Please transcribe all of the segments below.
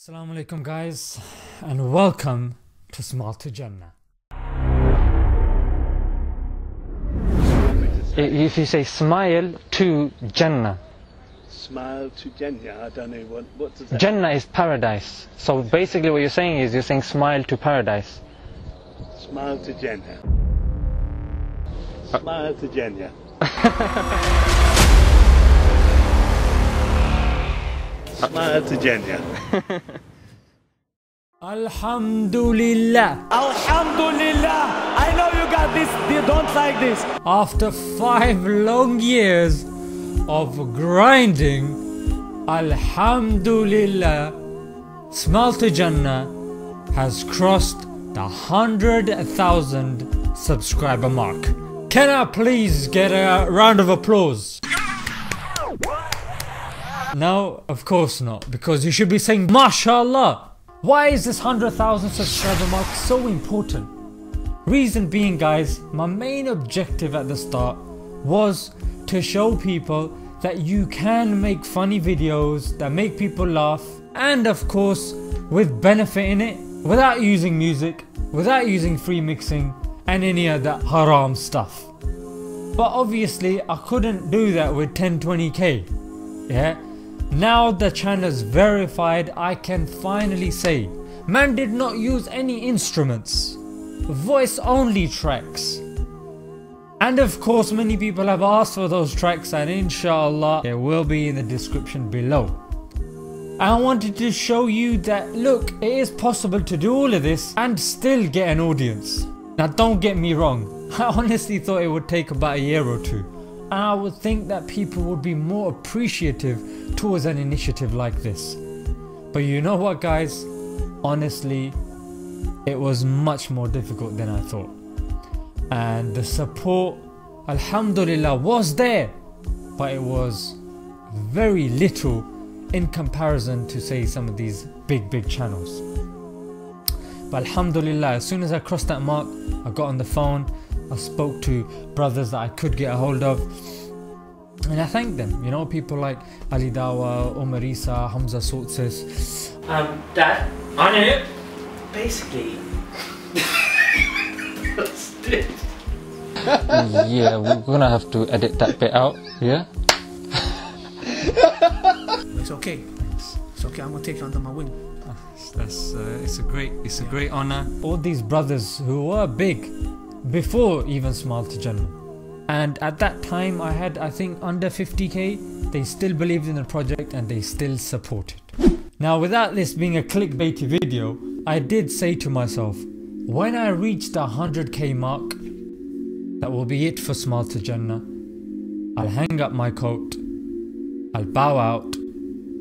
Assalamu alaikum guys and welcome to Smile to Jannah. If you say smile to Jannah, Smile to Jannah. I don't know what. What does that? Jannah is paradise. So basically what you're saying is you're saying smile to paradise. Smile to Jannah. Smile to Jannah. Smile to Jannah. Alhamdulillah. Alhamdulillah. I know you got this. You don't like this. After five long years of grinding, Alhamdulillah, Smile to Jannah has crossed the 100,000 subscriber mark. Can I please get a round of applause? No, of course not, because you should be saying MashaAllah. Why is this 100,000 subscriber mark so important? Reason being guys, my main objective at the start was to show people that you can make funny videos that make people laugh and of course with benefit in it without using music, without using free mixing and any of that haram stuff. But obviously I couldn't do that with 1020k. Yeah? Now the channel's verified I can finally say man did not use any instruments. Voice only tracks. And of course many people have asked for those tracks and inshallah they will be in the description below. I wanted to show you that look it is possible to do all of this and still get an audience. Now don't get me wrong, I honestly thought it would take about a year or two I would think that people would be more appreciative towards an initiative like this. But you know what guys, honestly it was much more difficult than I thought. And the support, Alhamdulillah, was there, but it was very little in comparison to say some of these big big channels. But Alhamdulillah, as soon as I crossed that mark, I got on the phone, I spoke to brothers that I could get a hold of. And I thanked them, you know, people like Ali Dawah, Omar Esa, Hamza Tzortzis. Um, Dad, I know. Basically. yeah, we're gonna have to edit that bit out, yeah? It's okay. It's, it's okay. I'm gonna take you under my wing. That's uh, it's a great it's a great honor. All these brothers who were big before even Smile to Jannah. And at that time I had I think under 50k. They still believed in the project and they still supported. Now without this being a clickbaity video, I did say to myself, when I reach the 100k mark, that will be it for Smile to Jannah. I'll hang up my coat, I'll bow out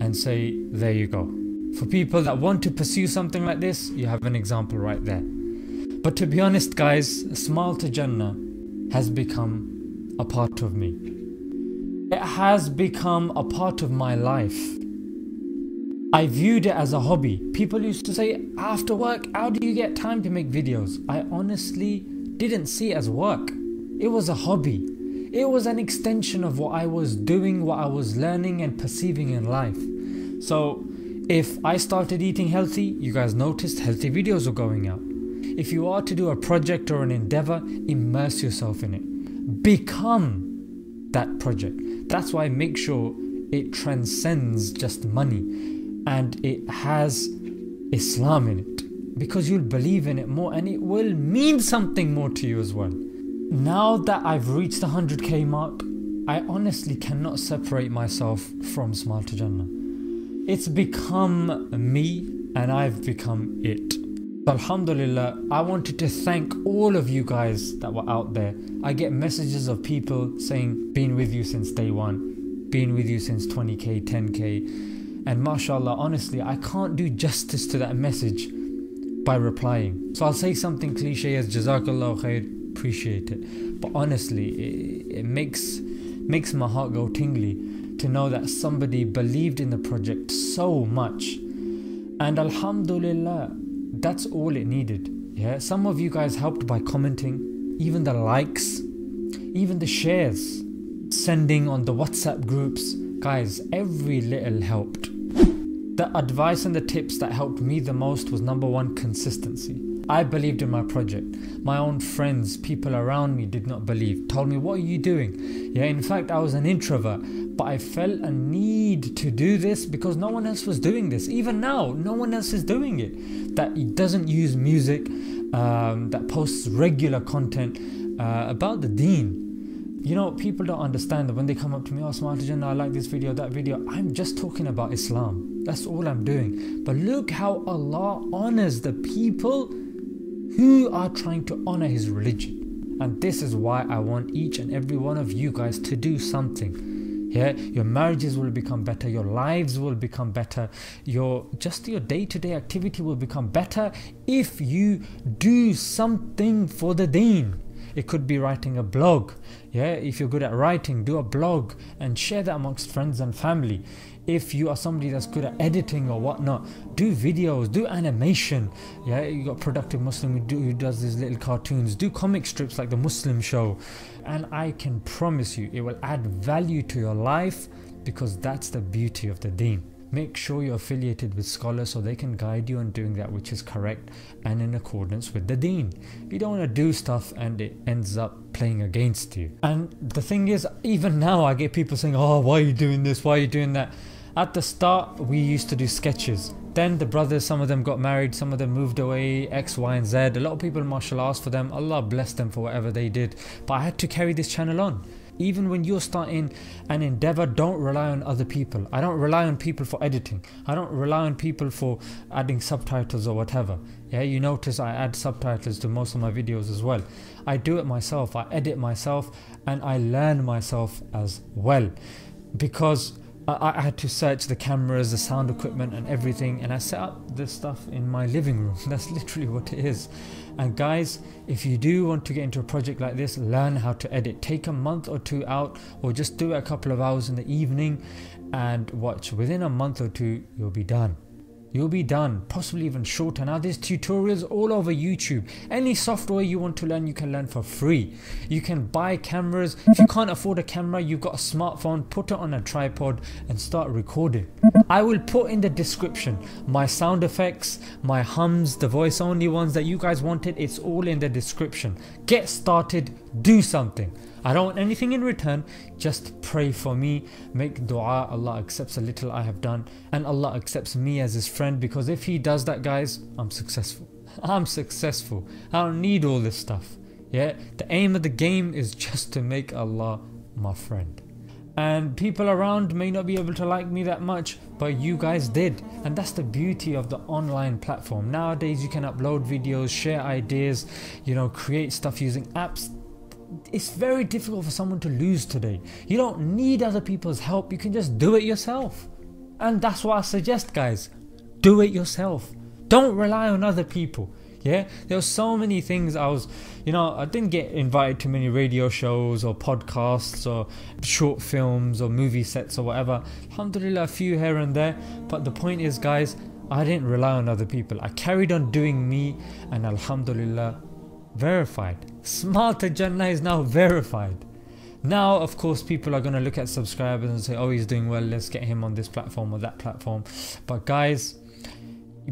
and say, there you go. For people that want to pursue something like this, you have an example right there. But to be honest guys, Smile to Jannah has become a part of me. It has become a part of my life. I viewed it as a hobby. People used to say, after work, how do you get time to make videos? I honestly didn't see it as work. It was a hobby. It was an extension of what I was doing, what I was learning and perceiving in life. So if I started eating healthy, you guys noticed healthy videos were going out. If you are to do a project or an endeavor, immerse yourself in it. Become that project. That's why make sure it transcends just money and it has Islam in it because you'll believe in it more and it will mean something more to you as well. Now that I've reached the 100k mark, I honestly cannot separate myself from to Jannah. It's become me and I've become it. Alhamdulillah, I wanted to thank all of you guys that were out there. I get messages of people saying, been with you since day one, been with you since 20k, 10k. And mashallah, honestly, I can't do justice to that message by replying. So I'll say something cliche as Jazakallah khair, appreciate it. But honestly, it, it makes makes my heart go tingly to know that somebody believed in the project so much. And Alhamdulillah, that's all it needed. Yeah, some of you guys helped by commenting, even the likes, even the shares, sending on the WhatsApp groups. Guys, every little helped. The advice and the tips that helped me the most was number one, consistency. I believed in my project. My own friends, people around me did not believe, told me, What are you doing? Yeah, in fact, I was an introvert, but I felt a need to do this because no one else was doing this. Even now, no one else is doing it. That doesn't use music, um, that posts regular content uh, about the deen. You know, people don't understand that when they come up to me, oh, Smart Agenda, I like this video, that video. I'm just talking about Islam. That's all I'm doing. But look how Allah honors the people who are trying to honor His religion. And this is why I want each and every one of you guys to do something. Yeah, your marriages will become better, your lives will become better, your just your day-to-day activity will become better if you do something for the deen. It could be writing a blog. Yeah, if you're good at writing, do a blog and share that amongst friends and family. If you are somebody that's good at editing or whatnot, do videos, do animation. Yeah, you got productive Muslim who, do, who does these little cartoons. Do comic strips like the Muslim Show, and I can promise you, it will add value to your life because that's the beauty of the Deen. Make sure you're affiliated with scholars so they can guide you on doing that which is correct and in accordance with the deen. You don't want to do stuff and it ends up playing against you. And the thing is, even now I get people saying, Oh, why are you doing this? Why are you doing that? At the start, we used to do sketches. Then the brothers, some of them got married, some of them moved away, X, Y, and Z. A lot of people, mashallah, asked for them. Allah bless them for whatever they did. But I had to carry this channel on. Even when you're starting an endeavor, don't rely on other people. I don't rely on people for editing. I don't rely on people for adding subtitles or whatever. Yeah, you notice I add subtitles to most of my videos as well. I do it myself, I edit myself, and I learn myself as well. Because I, had to search the cameras, the sound equipment, and everything, and I set up this stuff in my living room. That's literally what it is. And guys, if you do want to get into a project like this, learn how to edit. Take a month or two out, or just do it a couple of hours in the evening, and watch. Within a month or two, you'll be done you'll be done possibly even shorter. Now there's tutorials all over youtube. Any software you want to learn you can learn for free. You can buy cameras. If you can't afford a camera you've got a smartphone put it on a tripod and start recording. I will put in the description my sound effects my hums the voice only ones that you guys wanted. It's all in the description. Get started. Do something I don't want anything in return, just pray for me, make dua, Allah accepts a little I have done, and Allah accepts me as His friend because if He does that, guys, I'm successful. I'm successful. I don't need all this stuff. Yeah, the aim of the game is just to make Allah my friend. And people around may not be able to like me that much, but you guys did. And that's the beauty of the online platform. Nowadays, you can upload videos, share ideas, you know, create stuff using apps it's very difficult for someone to lose today. You don't need other people's help, you can just do it yourself. And that's what I suggest, guys. Do it yourself. Don't rely on other people. Yeah, there were so many things I was, you know, I didn't get invited to many radio shows or podcasts or short films or movie sets or whatever. Alhamdulillah, a few here and there. But the point is, guys, I didn't rely on other people. I carried on doing me, and Alhamdulillah, verified. Smart Jannah is now verified. Now, of course, people are going to look at subscribers and say, oh, he's doing well, let's get him on this platform or that platform. But guys,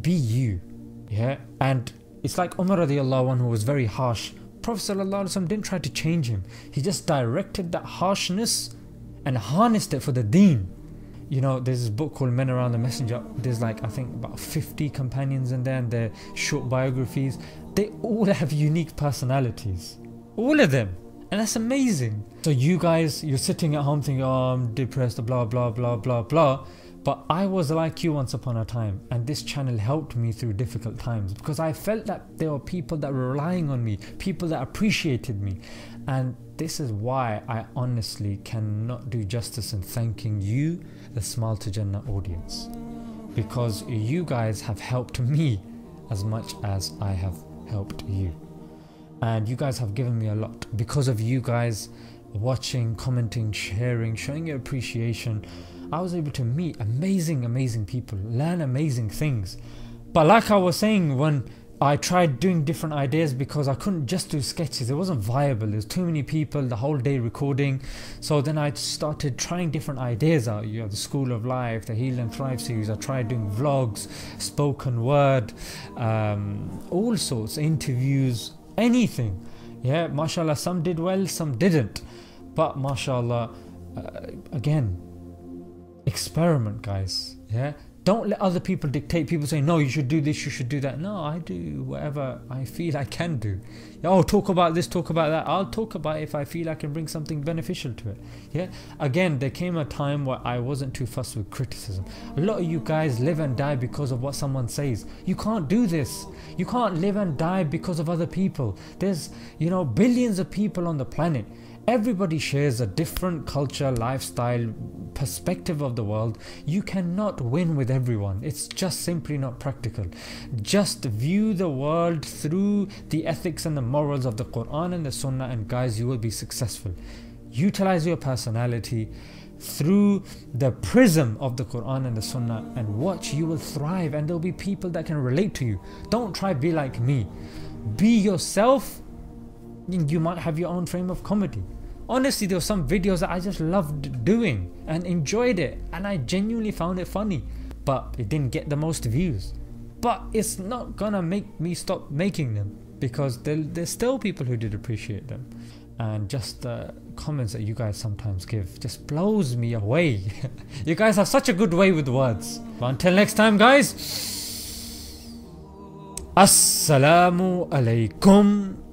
be you. Yeah? And it's like Umar radiallahu anhu was very harsh. Prophet ﷺ didn't try to change him. He just directed that harshness and harnessed it for the deen. You know, there's this book called Men Around the Messenger. There's like, I think, about 50 companions in there and they're short biographies they all have unique personalities. All of them. And that's amazing. So you guys, you're sitting at home thinking, oh, I'm depressed, blah, blah, blah, blah, blah. But I was like you once upon a time, and this channel helped me through difficult times because I felt that there were people that were relying on me, people that appreciated me. And this is why I honestly cannot do justice in thanking you, the Smile to Jannah audience. Because you guys have helped me as much as I have helped you. And you guys have given me a lot. Because of you guys watching, commenting, sharing, showing your appreciation, I was able to meet amazing, amazing people, learn amazing things. But like I was saying, when I tried doing different ideas because I couldn't just do sketches. It wasn't viable. There's too many people the whole day recording. So then I started trying different ideas out. You know, the School of Life, the Heal and Thrive series. I tried doing vlogs, spoken word, um, all sorts, interviews, anything. Yeah, mashallah, some did well, some didn't. But mashallah, uh, again, experiment, guys. Yeah, don't let other people dictate. People say, no, you should do this, you should do that. No, I do whatever I feel I can do. Oh, talk about this, talk about that. I'll talk about it if I feel I can bring something beneficial to it. Yeah. Again, there came a time where I wasn't too fussed with criticism. A lot of you guys live and die because of what someone says. You can't do this. You can't live and die because of other people. There's, you know, billions of people on the planet. Everybody shares a different culture, lifestyle, perspective of the world. You cannot win with everyone. It's just simply not practical. Just view the world through the ethics and the morals of the Quran and the Sunnah, and guys, you will be successful. Utilize your personality through the prism of the Quran and the Sunnah, and watch, you will thrive, and there'll be people that can relate to you. Don't try be like me. Be yourself. You might have your own frame of comedy honestly there were some videos that I just loved doing and enjoyed it and I genuinely found it funny but it didn't get the most views. But it's not gonna make me stop making them because there, there's still people who did appreciate them. And just the comments that you guys sometimes give just blows me away. You guys have such a good way with words. But until next time guys. Assalamu alaikum